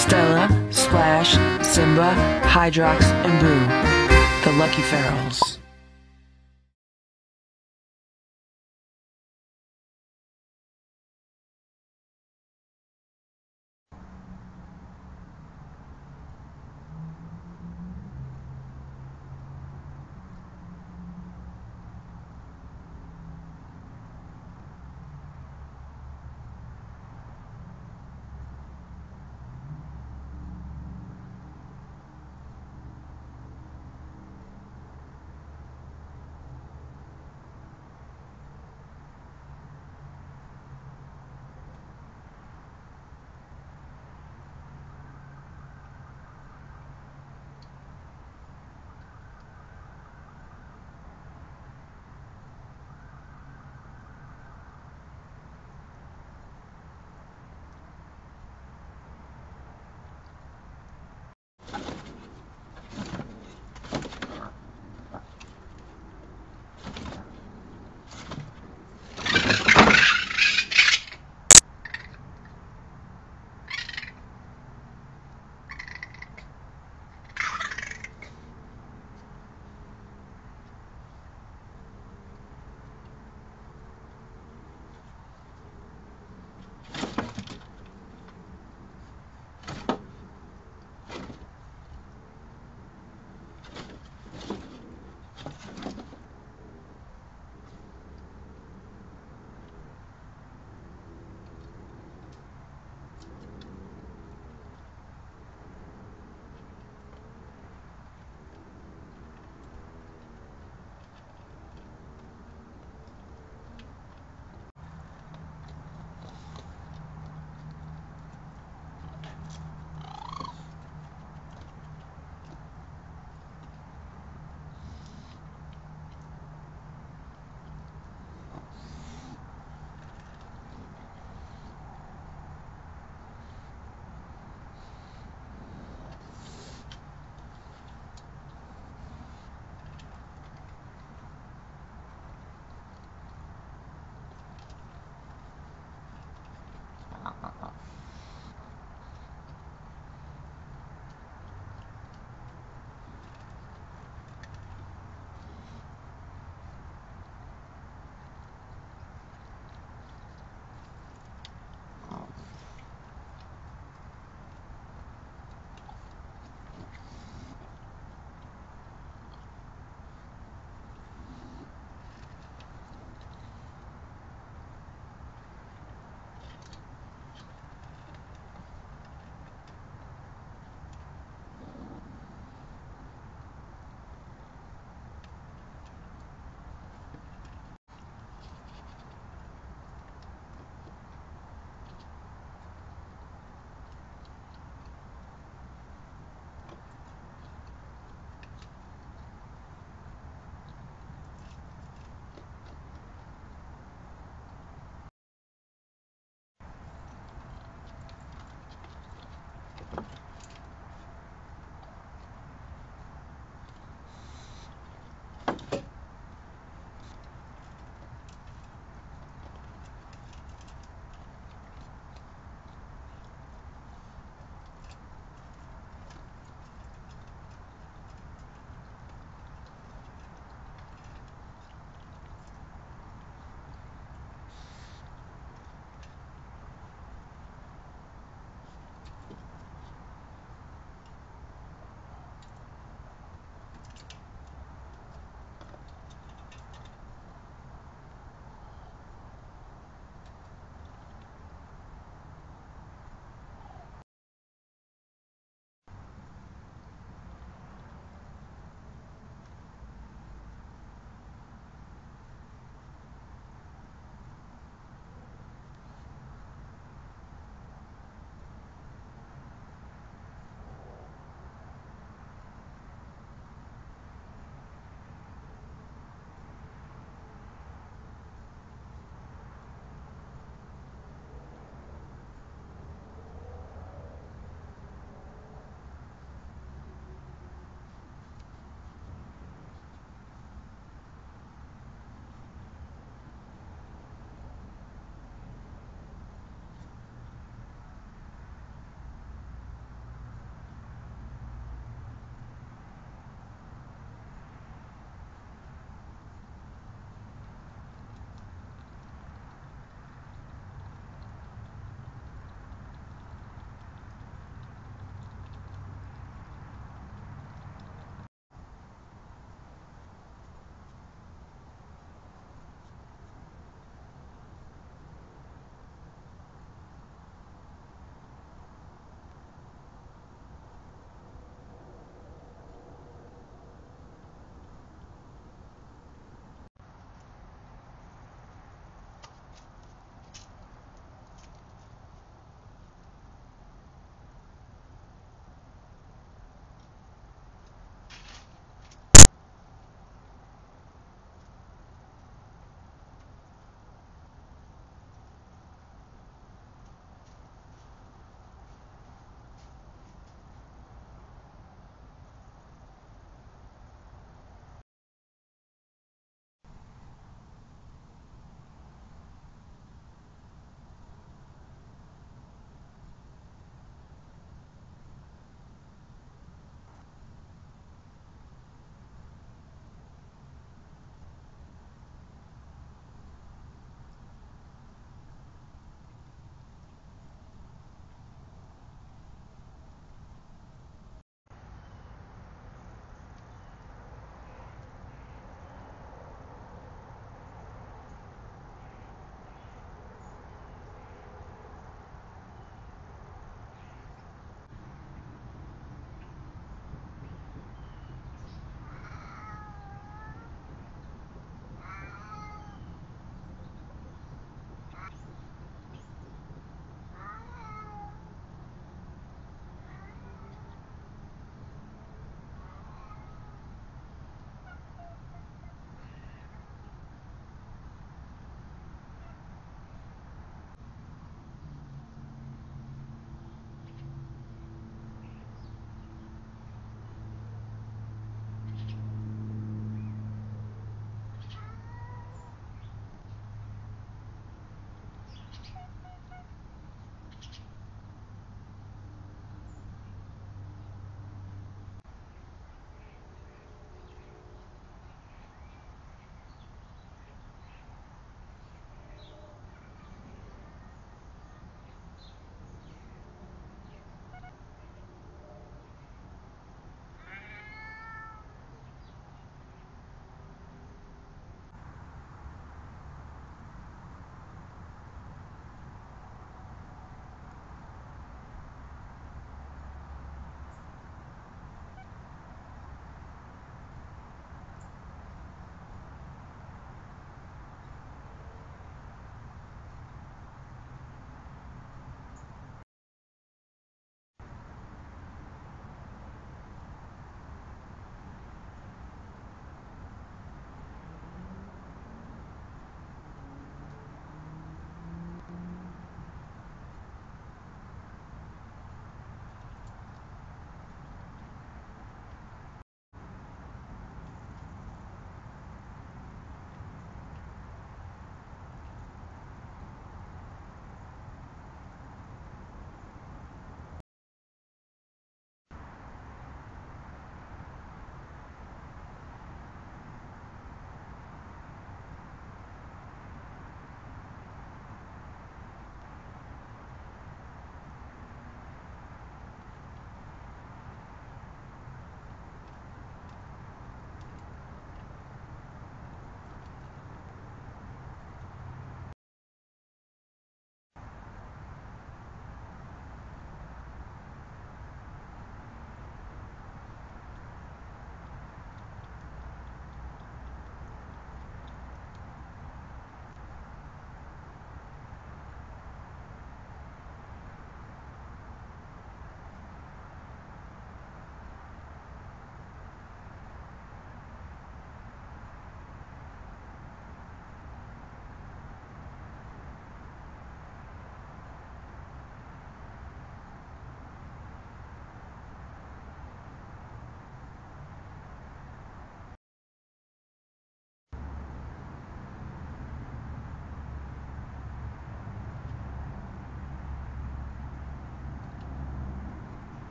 Stella, Splash, Simba, Hydrox, and Boo. The Lucky Ferals.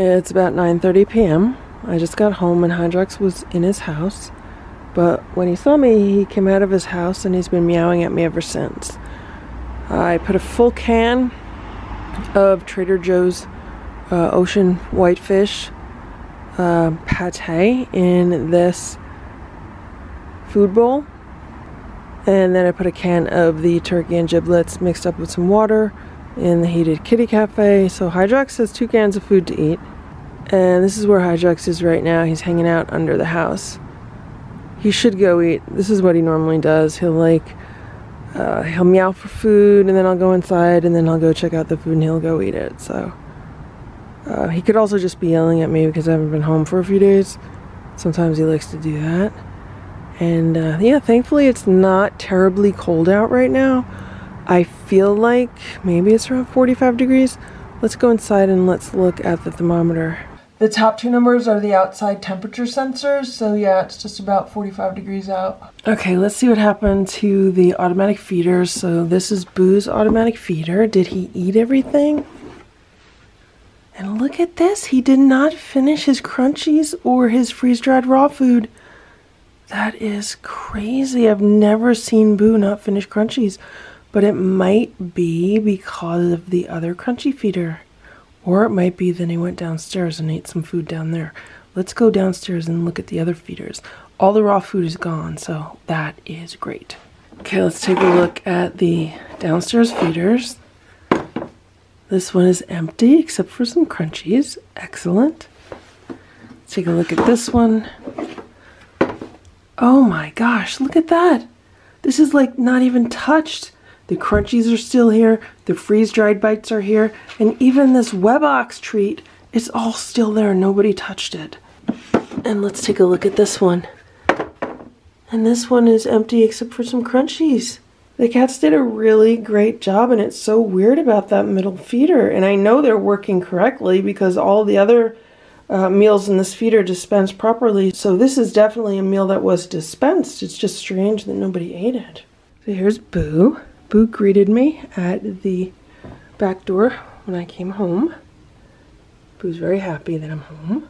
It's about 9:30 p.m. I just got home and Hydrox was in his house. But when he saw me, he came out of his house and he's been meowing at me ever since. I put a full can of Trader Joe's uh, ocean whitefish uh, pate in this food bowl. And then I put a can of the turkey and giblets mixed up with some water in the heated kitty cafe. So Hydrox has two cans of food to eat. And this is where Hydrox is right now. He's hanging out under the house. He should go eat. This is what he normally does. He'll like, uh, he'll meow for food, and then I'll go inside, and then I'll go check out the food, and he'll go eat it. So uh, he could also just be yelling at me because I haven't been home for a few days. Sometimes he likes to do that. And uh, yeah, thankfully it's not terribly cold out right now. I feel like maybe it's around 45 degrees. Let's go inside and let's look at the thermometer. The top two numbers are the outside temperature sensors, so yeah, it's just about 45 degrees out. Okay, let's see what happened to the automatic feeders. So this is Boo's automatic feeder. Did he eat everything? And look at this, he did not finish his crunchies or his freeze-dried raw food. That is crazy. I've never seen Boo not finish crunchies, but it might be because of the other crunchy feeder. Or it might be then he went downstairs and ate some food down there. Let's go downstairs and look at the other feeders. All the raw food is gone, so that is great. Okay, let's take a look at the downstairs feeders. This one is empty except for some crunchies. Excellent. Let's take a look at this one. Oh my gosh, look at that. This is like not even touched. The crunchies are still here, the freeze-dried bites are here, and even this Webox treat is all still there. Nobody touched it. And let's take a look at this one. And this one is empty except for some crunchies. The cats did a really great job, and it's so weird about that middle feeder. And I know they're working correctly because all the other uh, meals in this feeder dispensed properly. So this is definitely a meal that was dispensed. It's just strange that nobody ate it. So here's Boo. Boo greeted me at the back door when I came home. Boo's very happy that I'm home.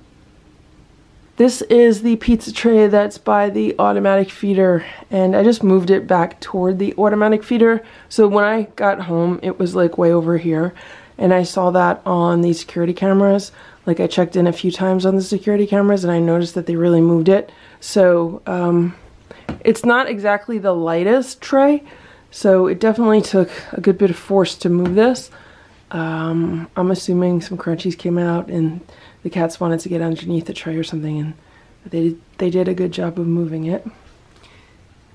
This is the pizza tray that's by the automatic feeder and I just moved it back toward the automatic feeder. So when I got home, it was like way over here and I saw that on the security cameras. Like I checked in a few times on the security cameras and I noticed that they really moved it. So um, it's not exactly the lightest tray, so it definitely took a good bit of force to move this. Um, I'm assuming some crunchies came out and the cats wanted to get underneath the tray or something and they, they did a good job of moving it.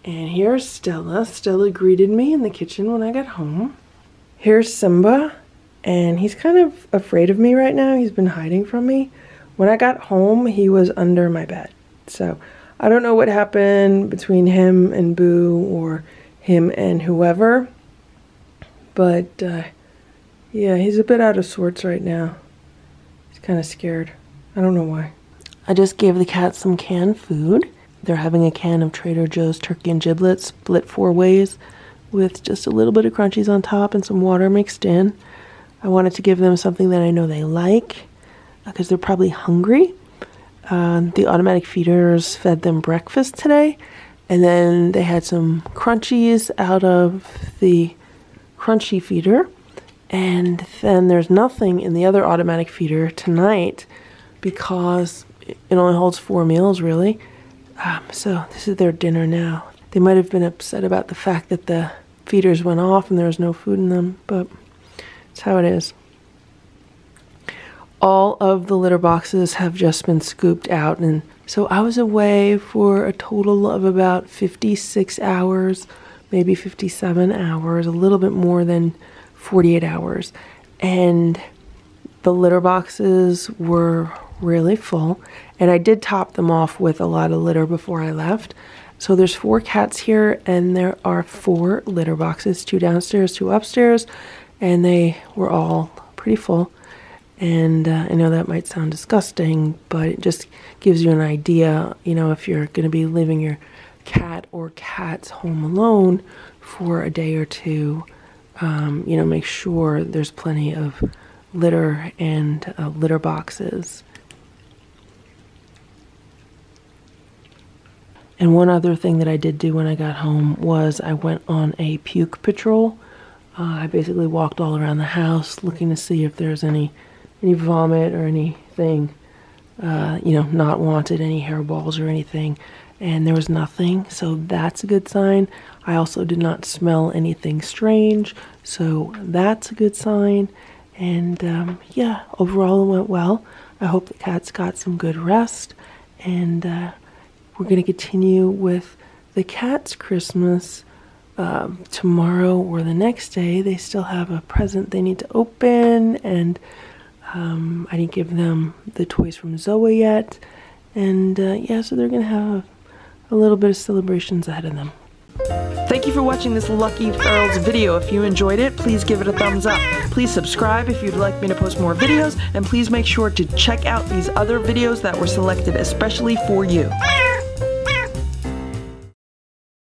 And here's Stella. Stella greeted me in the kitchen when I got home. Here's Simba and he's kind of afraid of me right now. He's been hiding from me. When I got home, he was under my bed. So I don't know what happened between him and Boo or him and whoever. But uh, yeah, he's a bit out of sorts right now. He's kind of scared. I don't know why. I just gave the cat some canned food. They're having a can of Trader Joe's turkey and giblets split four ways with just a little bit of crunchies on top and some water mixed in. I wanted to give them something that I know they like because uh, they're probably hungry. Uh, the automatic feeders fed them breakfast today and then they had some crunchies out of the crunchy feeder. And then there's nothing in the other automatic feeder tonight because it only holds four meals, really. Um, so this is their dinner now. They might have been upset about the fact that the feeders went off and there was no food in them, but it's how it is. All of the litter boxes have just been scooped out and so I was away for a total of about 56 hours, maybe 57 hours, a little bit more than 48 hours. And the litter boxes were really full. And I did top them off with a lot of litter before I left. So there's four cats here, and there are four litter boxes two downstairs, two upstairs, and they were all pretty full. And uh, I know that might sound disgusting, but it just gives you an idea, you know, if you're going to be leaving your cat or cats home alone for a day or two, um, you know, make sure there's plenty of litter and uh, litter boxes. And one other thing that I did do when I got home was I went on a puke patrol. Uh, I basically walked all around the house looking to see if there's any any vomit or anything, uh, you know, not wanted, any hairballs or anything. And there was nothing, so that's a good sign. I also did not smell anything strange, so that's a good sign. And um, yeah, overall it went well. I hope the cats got some good rest. And uh, we're going to continue with the cats' Christmas um, tomorrow or the next day. They still have a present they need to open, and um, I didn't give them the toys from Zoe yet. And uh, yeah, so they're to have a little bit of celebrations ahead of them. Thank you for watching this Lucky Ferals video. If you enjoyed it, please give it a thumbs up. Please subscribe if you'd like me to post more videos, and please make sure to check out these other videos that were selected especially for you.